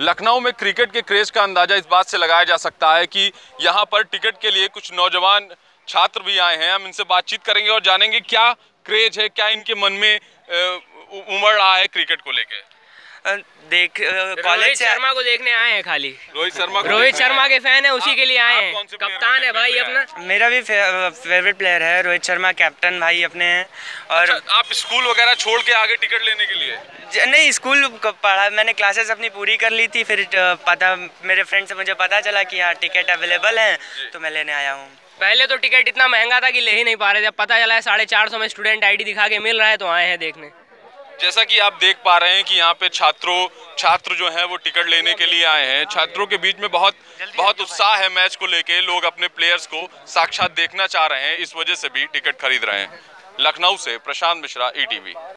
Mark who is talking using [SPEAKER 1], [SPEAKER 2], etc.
[SPEAKER 1] लखनऊ में क्रिकेट के क्रेज का अंदाज़ा इस बात से लगाया जा सकता है कि यहाँ पर टिकट के लिए कुछ नौजवान छात्र भी आए हैं। हम इनसे बातचीत करेंगे और जानेंगे क्या क्रेज है, क्या इनके मन में उमड़ रहा है क्रिकेट को लेकर
[SPEAKER 2] देख कॉलेज
[SPEAKER 3] शर्मा को देखने आए हैं खाली।
[SPEAKER 1] रोहित शर्मा
[SPEAKER 3] रोहित शर्मा के फ़ैन है उसी के लिए आए हैं। कप्तान है भाई अपना।
[SPEAKER 2] मेरा भी फेवरेट प्लेयर है रोहित शर्मा कैप्टन भाई अपने हैं और
[SPEAKER 1] अच्छा, आप स्कूल वगैरह छोड़ के आगे टिकट लेने के लिए?
[SPEAKER 2] नहीं स्कूल पढ़ा मैंने क्लासेस अपनी पूरी कर ली थी फिर पता मेरे फ्रेंड से मुझे पता चला कि यहाँ टिकट अवेलेबल है तो मैं लेने आया हूँ।
[SPEAKER 3] पहले तो टिकट इतना महँगा था कि ले ही नहीं पा रहे थे पता चला है साढ़े चार सौ में स्टूडेंट आईडी दिखा के मिल रहा है तो आए हैं देखने।
[SPEAKER 1] जैसा कि आप देख पा रहे हैं कि यहाँ पे छात्रों, छात्र जो हैं वो टिकट लेने के लिए आए हैं। छात्रों के बीच में बहुत बहुत उत्साह है मैच को लेके। लोग अपने प्लेयर्स को साक्षात देखना चाह रहे हैं, इस वजह से भी टिकट खरीद रहे हैं। लखनऊ से प्रशांत मिश्रा ईटीवी